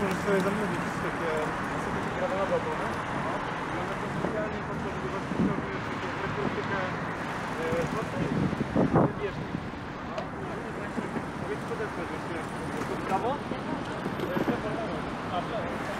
sobie zamówić takie, sobie takie gravelowe opony. I one są specjalnie po to, żeby zrobić takie rekrutykę e, mocnej wybieżki. Powiedz, co to jest? To w prawo? E. A, w prawo.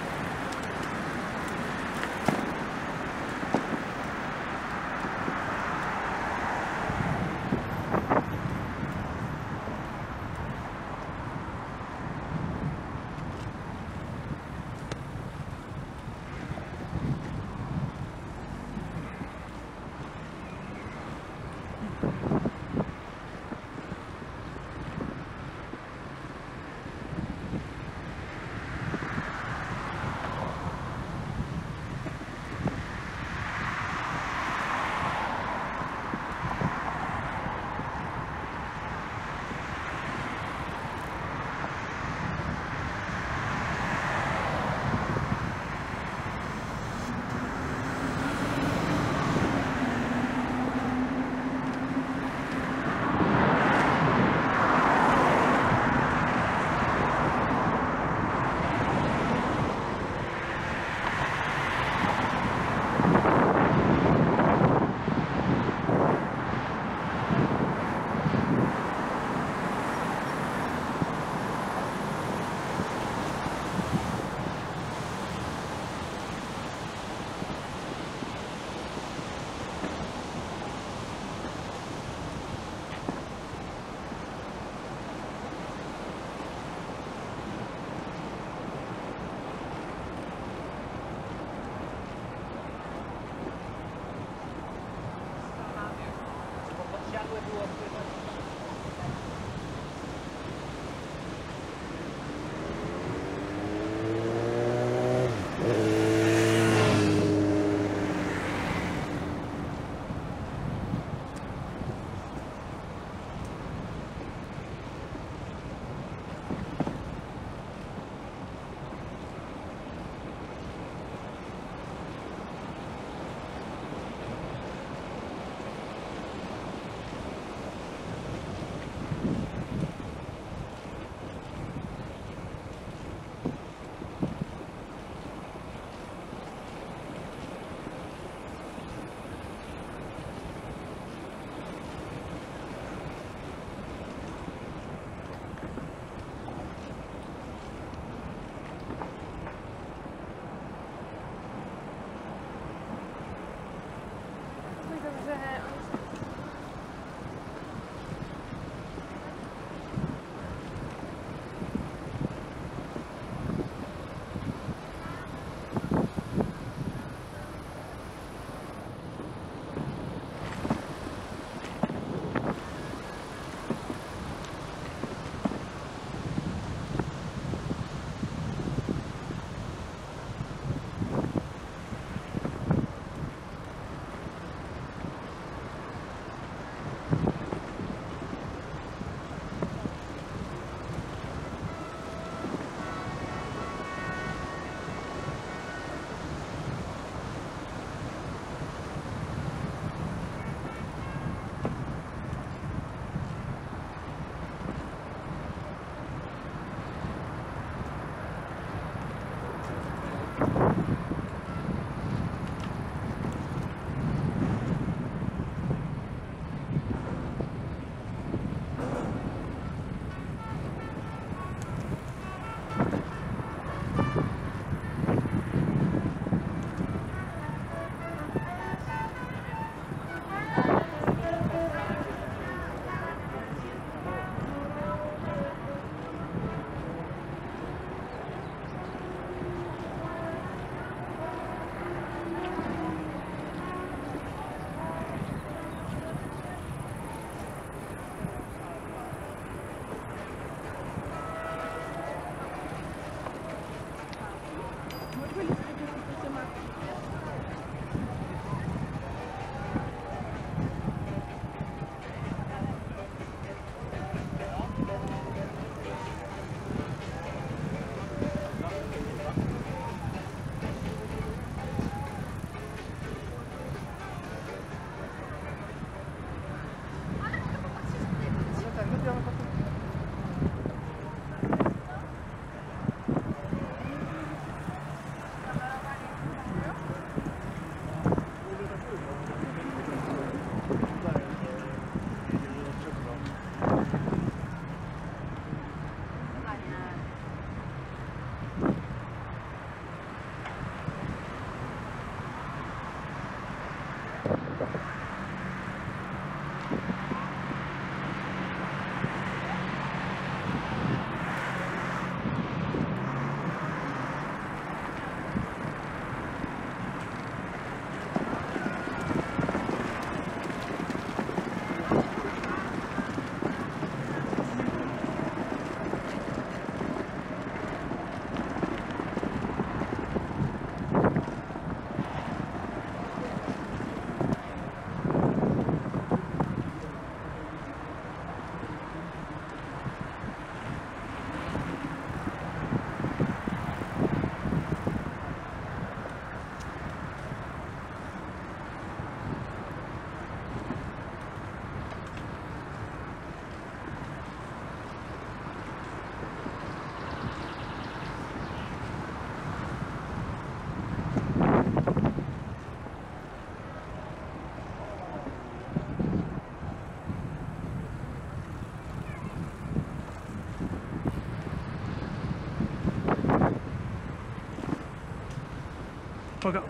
パカ。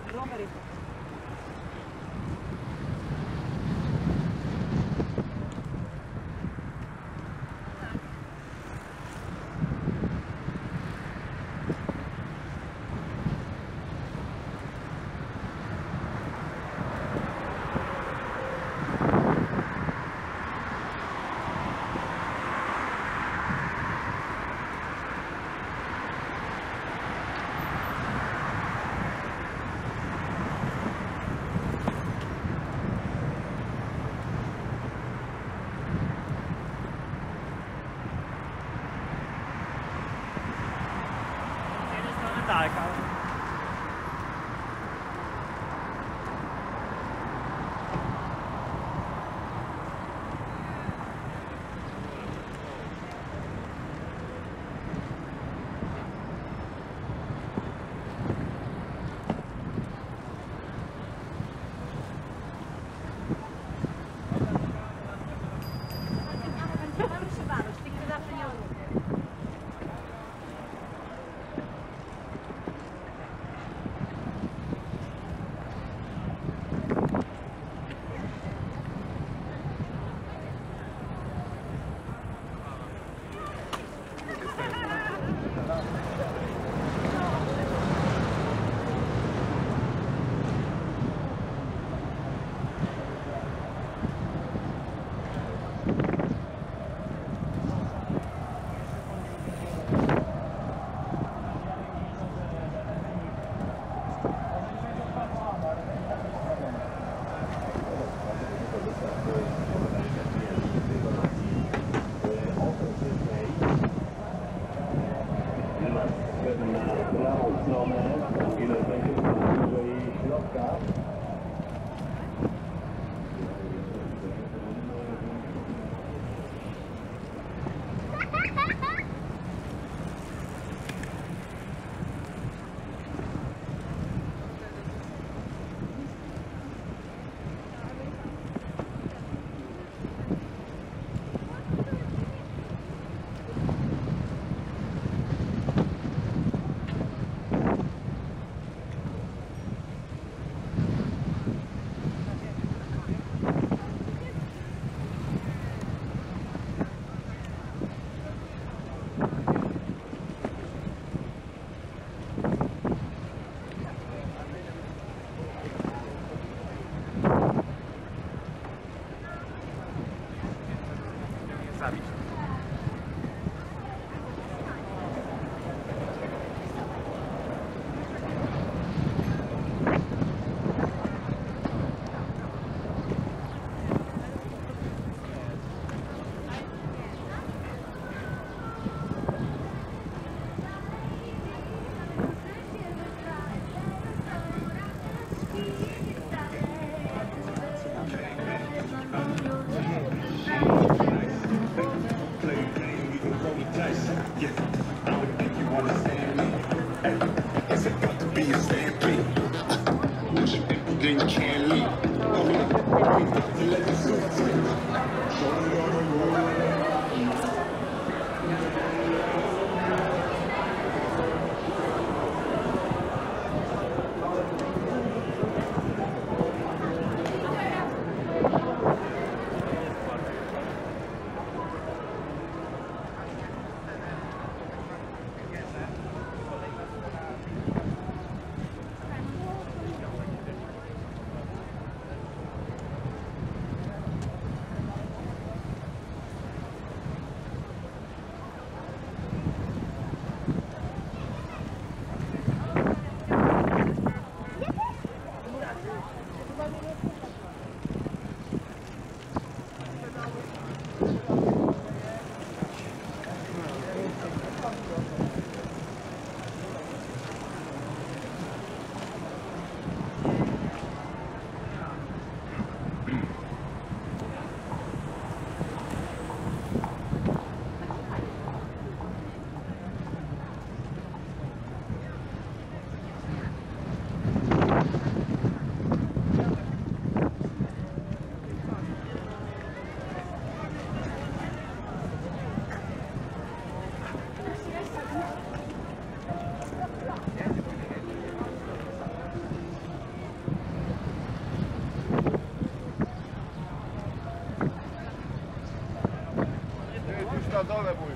დაზოლებული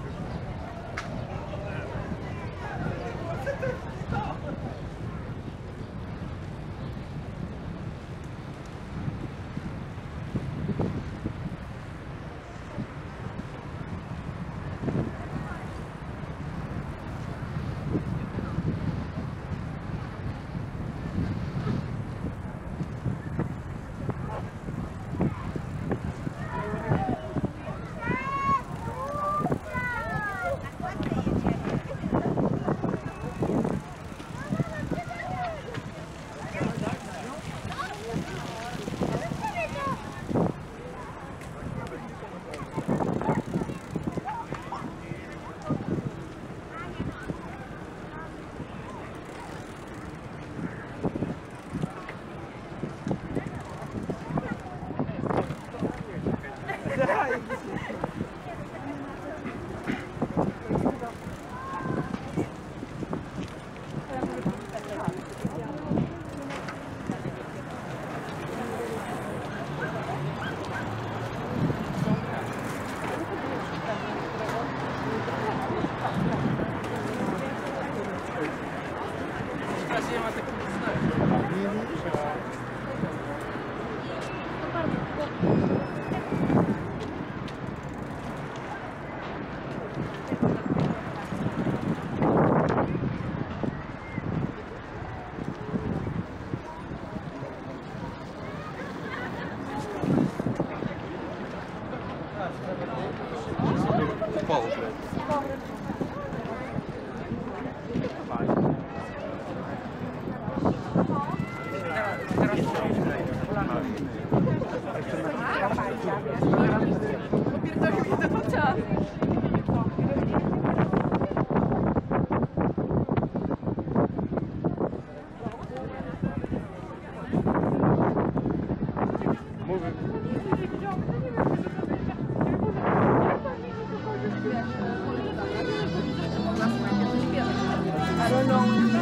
I don't know.